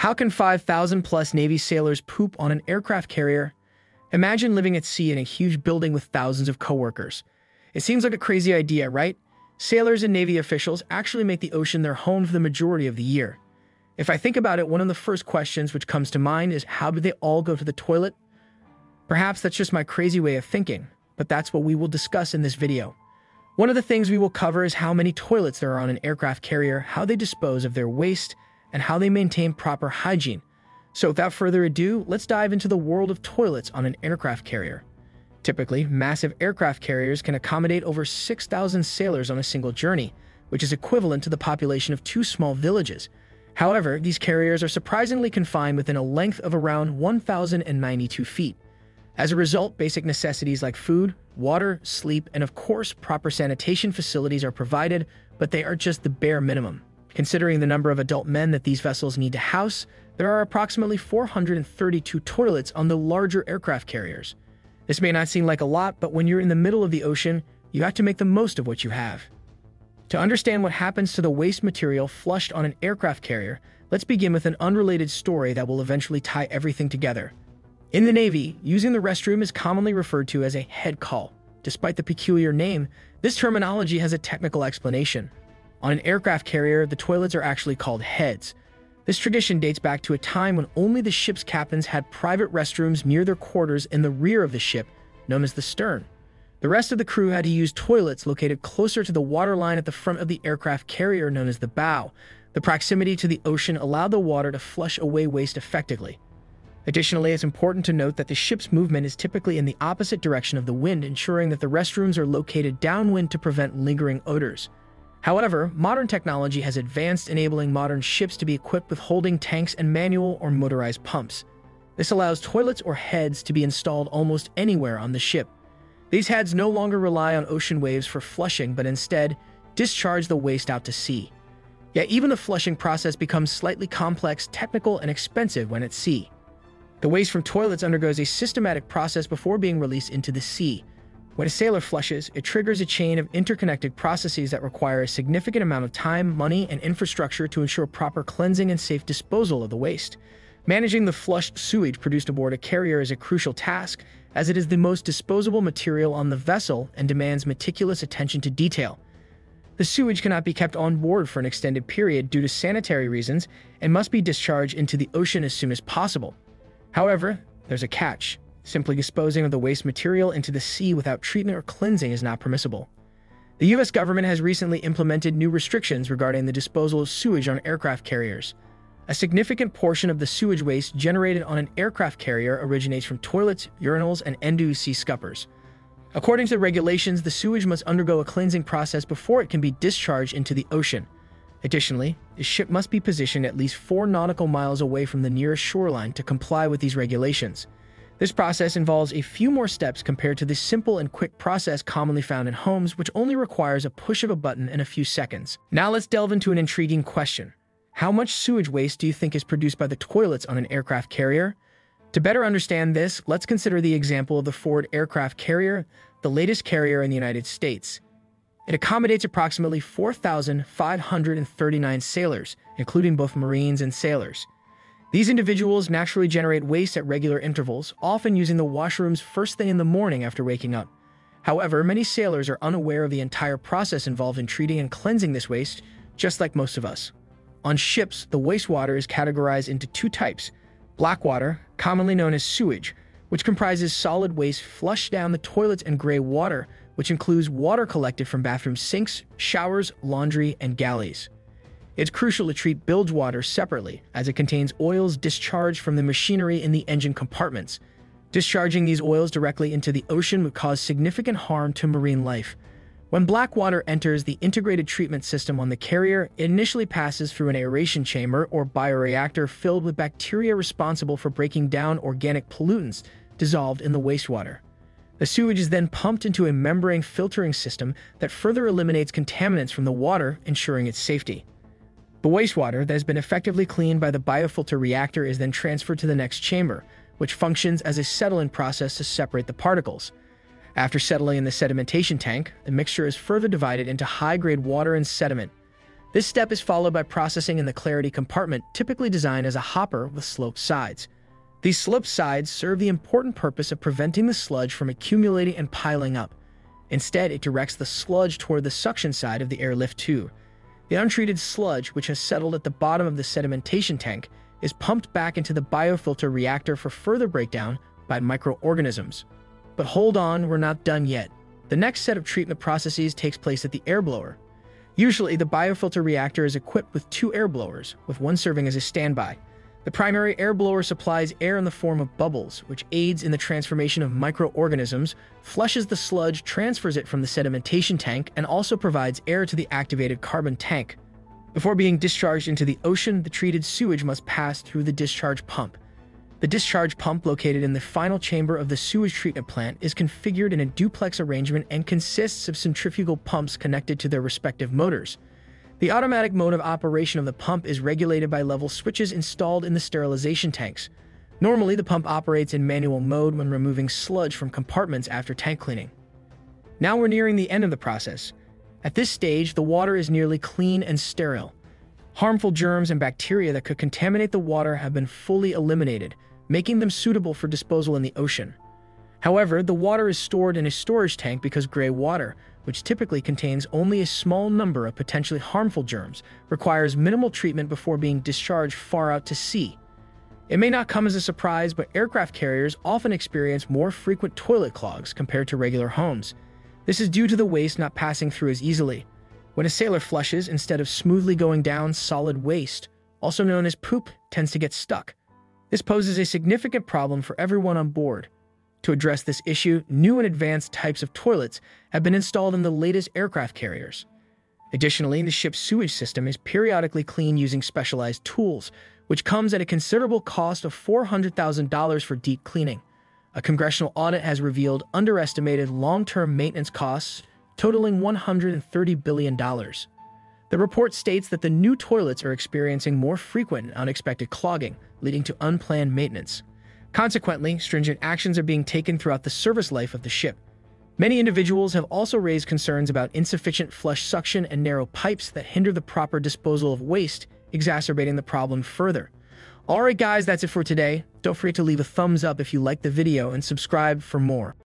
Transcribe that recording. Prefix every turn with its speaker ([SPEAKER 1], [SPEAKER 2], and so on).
[SPEAKER 1] How can 5,000 plus Navy sailors poop on an aircraft carrier? Imagine living at sea in a huge building with thousands of coworkers. It seems like a crazy idea, right? Sailors and Navy officials actually make the ocean their home for the majority of the year. If I think about it, one of the first questions which comes to mind is how do they all go to the toilet? Perhaps that's just my crazy way of thinking, but that's what we will discuss in this video. One of the things we will cover is how many toilets there are on an aircraft carrier, how they dispose of their waste, and how they maintain proper hygiene. So without further ado, let's dive into the world of toilets on an aircraft carrier. Typically, massive aircraft carriers can accommodate over 6,000 sailors on a single journey, which is equivalent to the population of two small villages. However, these carriers are surprisingly confined within a length of around 1,092 feet. As a result, basic necessities like food, water, sleep, and of course, proper sanitation facilities are provided, but they are just the bare minimum. Considering the number of adult men that these vessels need to house, there are approximately 432 toilets on the larger aircraft carriers. This may not seem like a lot, but when you're in the middle of the ocean, you have to make the most of what you have. To understand what happens to the waste material flushed on an aircraft carrier, let's begin with an unrelated story that will eventually tie everything together. In the Navy, using the restroom is commonly referred to as a head call. Despite the peculiar name, this terminology has a technical explanation. On an aircraft carrier, the toilets are actually called heads. This tradition dates back to a time when only the ship's captains had private restrooms near their quarters in the rear of the ship, known as the stern. The rest of the crew had to use toilets located closer to the waterline at the front of the aircraft carrier, known as the bow. The proximity to the ocean allowed the water to flush away waste effectively. Additionally, it's important to note that the ship's movement is typically in the opposite direction of the wind, ensuring that the restrooms are located downwind to prevent lingering odors. However, modern technology has advanced, enabling modern ships to be equipped with holding tanks and manual or motorized pumps. This allows toilets or heads to be installed almost anywhere on the ship. These heads no longer rely on ocean waves for flushing, but instead discharge the waste out to sea. Yet even the flushing process becomes slightly complex, technical, and expensive when at sea. The waste from toilets undergoes a systematic process before being released into the sea, when a sailor flushes, it triggers a chain of interconnected processes that require a significant amount of time, money, and infrastructure to ensure proper cleansing and safe disposal of the waste. Managing the flushed sewage produced aboard a carrier is a crucial task, as it is the most disposable material on the vessel and demands meticulous attention to detail. The sewage cannot be kept on board for an extended period due to sanitary reasons and must be discharged into the ocean as soon as possible. However, there's a catch. Simply disposing of the waste material into the sea without treatment or cleansing is not permissible. The US government has recently implemented new restrictions regarding the disposal of sewage on aircraft carriers. A significant portion of the sewage waste generated on an aircraft carrier originates from toilets, urinals, and end-use scuppers. According to the regulations, the sewage must undergo a cleansing process before it can be discharged into the ocean. Additionally, the ship must be positioned at least four nautical miles away from the nearest shoreline to comply with these regulations. This process involves a few more steps compared to the simple and quick process commonly found in homes, which only requires a push of a button in a few seconds. Now let's delve into an intriguing question. How much sewage waste do you think is produced by the toilets on an aircraft carrier? To better understand this, let's consider the example of the Ford aircraft carrier, the latest carrier in the United States. It accommodates approximately 4,539 sailors, including both Marines and sailors. These individuals naturally generate waste at regular intervals, often using the washrooms first thing in the morning after waking up. However, many sailors are unaware of the entire process involved in treating and cleansing this waste, just like most of us. On ships, the wastewater is categorized into two types black water, commonly known as sewage, which comprises solid waste flushed down the toilets, and gray water, which includes water collected from bathroom sinks, showers, laundry, and galleys. It's crucial to treat bilge water separately, as it contains oils discharged from the machinery in the engine compartments. Discharging these oils directly into the ocean would cause significant harm to marine life. When black water enters the integrated treatment system on the carrier, it initially passes through an aeration chamber or bioreactor filled with bacteria responsible for breaking down organic pollutants dissolved in the wastewater. The sewage is then pumped into a membrane filtering system that further eliminates contaminants from the water, ensuring its safety. The wastewater that has been effectively cleaned by the biofilter reactor is then transferred to the next chamber, which functions as a settling process to separate the particles. After settling in the sedimentation tank, the mixture is further divided into high grade water and sediment. This step is followed by processing in the clarity compartment, typically designed as a hopper with sloped sides. These sloped sides serve the important purpose of preventing the sludge from accumulating and piling up. Instead, it directs the sludge toward the suction side of the airlift tube. The untreated sludge, which has settled at the bottom of the sedimentation tank, is pumped back into the biofilter reactor for further breakdown by microorganisms. But hold on, we're not done yet. The next set of treatment processes takes place at the air blower. Usually, the biofilter reactor is equipped with two air blowers, with one serving as a standby. The primary air blower supplies air in the form of bubbles, which aids in the transformation of microorganisms, flushes the sludge, transfers it from the sedimentation tank, and also provides air to the activated carbon tank. Before being discharged into the ocean, the treated sewage must pass through the discharge pump. The discharge pump, located in the final chamber of the sewage treatment plant, is configured in a duplex arrangement and consists of centrifugal pumps connected to their respective motors. The automatic mode of operation of the pump is regulated by level switches installed in the sterilization tanks. Normally, the pump operates in manual mode when removing sludge from compartments after tank cleaning. Now we're nearing the end of the process. At this stage, the water is nearly clean and sterile. Harmful germs and bacteria that could contaminate the water have been fully eliminated, making them suitable for disposal in the ocean. However, the water is stored in a storage tank because gray water, which typically contains only a small number of potentially harmful germs, requires minimal treatment before being discharged far out to sea. It may not come as a surprise, but aircraft carriers often experience more frequent toilet clogs compared to regular homes. This is due to the waste not passing through as easily. When a sailor flushes, instead of smoothly going down, solid waste, also known as poop, tends to get stuck. This poses a significant problem for everyone on board. To address this issue, new and advanced types of toilets have been installed in the latest aircraft carriers. Additionally, the ship's sewage system is periodically cleaned using specialized tools, which comes at a considerable cost of $400,000 for deep cleaning. A congressional audit has revealed underestimated long-term maintenance costs totaling $130 billion. The report states that the new toilets are experiencing more frequent and unexpected clogging, leading to unplanned maintenance. Consequently, stringent actions are being taken throughout the service life of the ship. Many individuals have also raised concerns about insufficient flush suction and narrow pipes that hinder the proper disposal of waste, exacerbating the problem further. Alright guys, that's it for today. Don't forget to leave a thumbs up if you liked the video and subscribe for more.